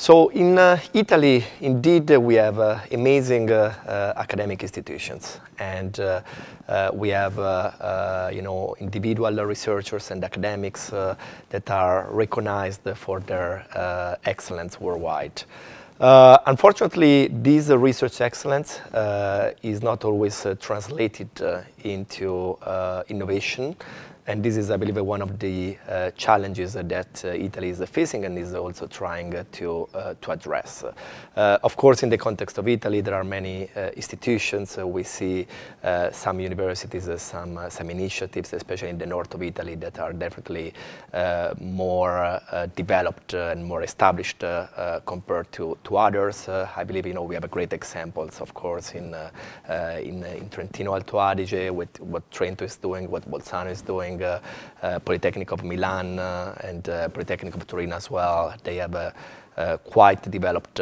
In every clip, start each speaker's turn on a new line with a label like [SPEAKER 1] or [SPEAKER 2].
[SPEAKER 1] So in uh, Italy, indeed, uh, we have uh, amazing uh, uh, academic institutions, and uh, we have, you know, individual researchers and academics that are recognized for their excellence worldwide. unfortunately, this research excellence is not always translated into innovation and this is, I believe, one of the uh, challenges that uh, Italy is facing and is also trying to, uh, to address. Uh, of course, in the context of Italy, there are many uh, institutions. we see uh, some universities, some, some initiatives, especially in the north of Italy, that are definitely more developed and more established compared to, to others. I believe, you know, we have great examples, of course, in, in, in Trentino Alto Adige, with what Trento is doing, what Bolzano is doing, uh, uh, Polytechnic of Milan uh, and Polytechnic of Turin as well. They have quite developed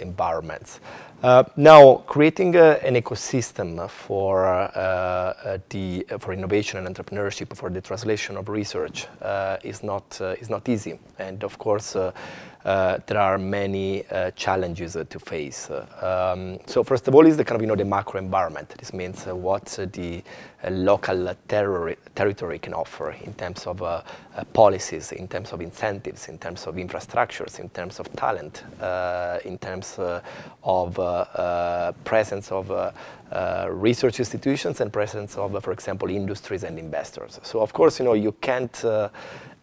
[SPEAKER 1] environments. Uh, now, creating uh, an ecosystem for, uh, the, for innovation and entrepreneurship, for the translation of research is, not, is not easy. And of course, uh, Uh, there are many uh, challenges uh, to face. Uh, um, so first of all is the kind of, you know, the macro environment. This means uh, what the local ter territory can offer in terms of policies, in terms of incentives, in terms of infrastructures, in terms of talent, in terms of presence of uh, research institutions and presence of, for example, industries and investors. So of course, you know, you can't uh,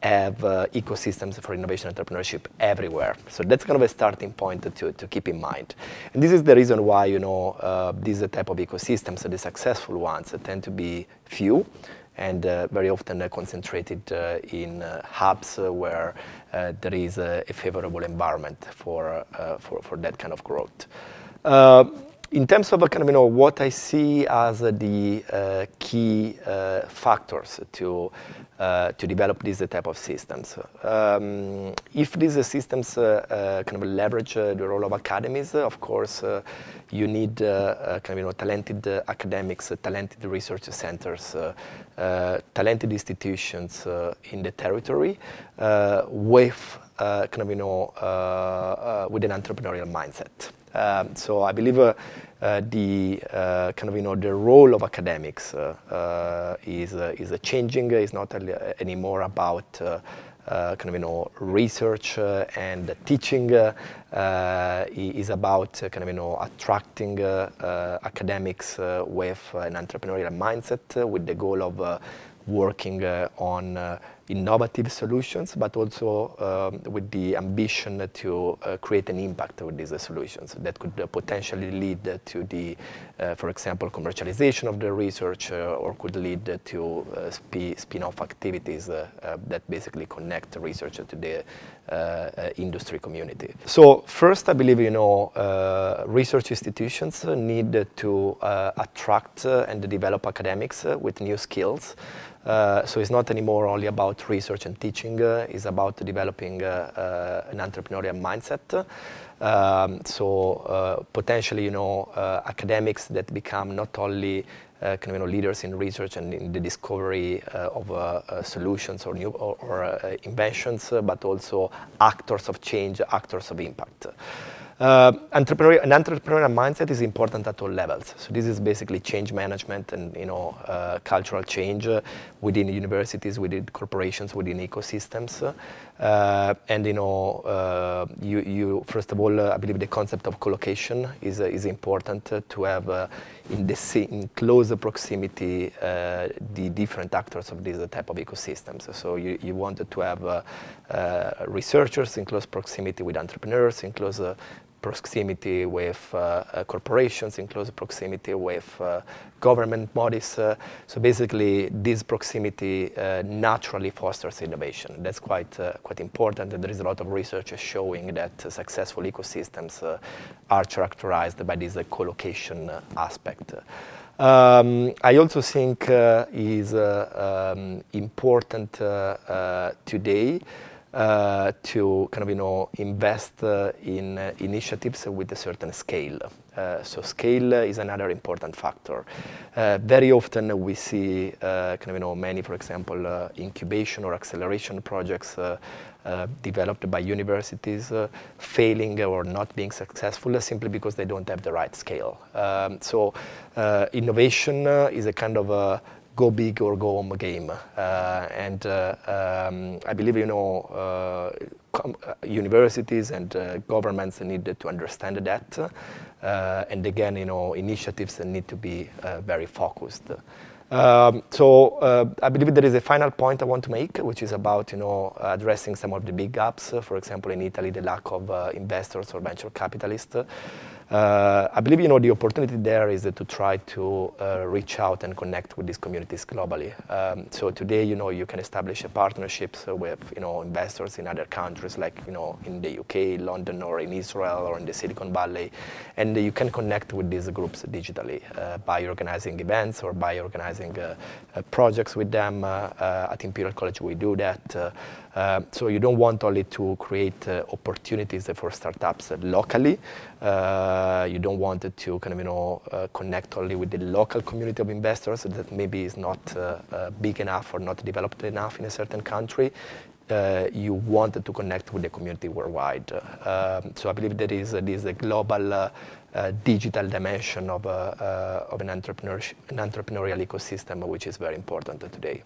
[SPEAKER 1] have uh, ecosystems for innovation entrepreneurship everywhere. So that's kind of a starting point to, to keep in mind. And this is the reason why, you know, uh, these type of ecosystems, the successful ones, tend to be few and uh, very often uh, concentrated uh, in uh, hubs where there is a, favorable environment for, for, for that kind of growth in terms of kind of you know what I see as the uh, key uh, factors to uh, to develop these type of systems, um, if these systems uh, uh, kind of leverage uh, the role of academies, of course, you need kind of you know talented academics, talented research centers, talented institutions in the territory with kind of you know with an entrepreneurial mindset. Um, so I believe uh, Uh, the uh, kind of you know the role of academics uh, uh, is uh, is changing. Uh, it's not uh, anymore about kind of you know research and teaching. is about kind of you know attracting academics with an entrepreneurial mindset with the goal of working on innovative solutions, but also um, with the ambition to uh, create an impact with these uh, solutions that could uh, potentially lead to the, uh, for example, commercialization of the research uh, or could lead to uh, sp spin-off activities that basically connect research to the industry community. So first, I believe, you know, research institutions need to attract and develop academics with new skills. Uh, so it's not anymore only about research and teaching, uh, it's about developing uh, uh an entrepreneurial mindset. Um, so uh, potentially, you know, academics that become not only kind of, you know, leaders in research and in the discovery of solutions or new or, or inventions, but also actors of change, actors of impact. Uh, an entrepreneurial mindset is important at all levels. So this is basically change management and you know uh, cultural change uh, within universities, within corporations, within ecosystems. Uh, and you know, uh, you, you first of all, uh, I believe the concept of collocation is is important to have in the in close proximity the different actors of these type of ecosystems. So you you wanted to have researchers in close proximity with entrepreneurs, in close proximity with uh, uh, corporations, in close proximity with uh, government bodies. Uh, so basically, this proximity uh, naturally fosters innovation. That's quite, uh, quite important, and there is a lot of research showing that successful ecosystems are characterized by this co-location aspect. Um, I also think is um, important today uh, to kind of you know invest uh, in uh, initiatives with a certain scale. Uh, so scale is another important factor. Uh, very often we see uh, kind of you know many, for example, incubation or acceleration projects developed by universities failing or not being successful simply because they don't have the right scale. Um, so innovation is a kind of a go big or go home game. Uh, and uh, um, I believe, you know, uh, universities and governments need to understand that. and again, you know, initiatives need to be very focused. Um, so uh, I believe there is a final point I want to make, which is about you know addressing some of the big gaps. For example, in Italy, the lack of uh, investors or venture capitalists. Uh, I believe you know the opportunity there is to try to uh, reach out and connect with these communities globally. Um, so today, you know, you can establish partnerships with you know investors in other countries, like you know in the UK, London, or in Israel, or in the Silicon Valley, and you can connect with these groups digitally uh, by organizing events or by organizing uh, uh, projects with them. Uh, at Imperial College, we do that. Uh, so you don't want only to create uh, opportunities for startups locally. Uh, you don't want to kind of you know uh, connect only with the local community of investors that maybe is not uh, uh, big enough or not developed enough in a certain country. you want to connect with the community worldwide. Um, so I believe there is, there is a global digital dimension of, of an, entrepreneurship, an entrepreneurial ecosystem, which is very important today.